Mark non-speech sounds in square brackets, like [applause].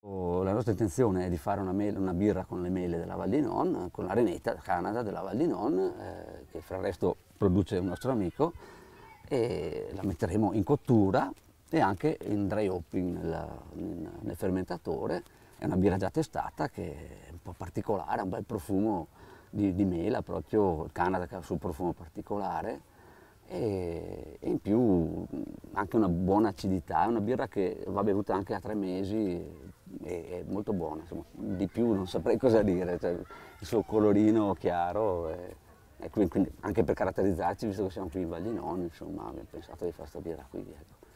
La nostra intenzione è di fare una, mele, una birra con le mele della Val di Non, con la Renetta Canada della Val di Non, eh, che fra il resto produce un nostro amico, e la metteremo in cottura e anche in dry hopping nel, nel fermentatore. È una birra già testata che è un po' particolare, ha un bel profumo di, di mela, proprio il Canada che ha il suo profumo particolare e, e, in più anche una buona acidità, è una birra che va bevuta anche a tre mesi è molto buona, insomma, di più non saprei [laughs] cosa dire, cioè, il suo colorino chiaro e, e quindi, anche per caratterizzarci, visto che siamo qui in Val di Non, insomma abbiamo pensato di fare questa birra qui. Ecco.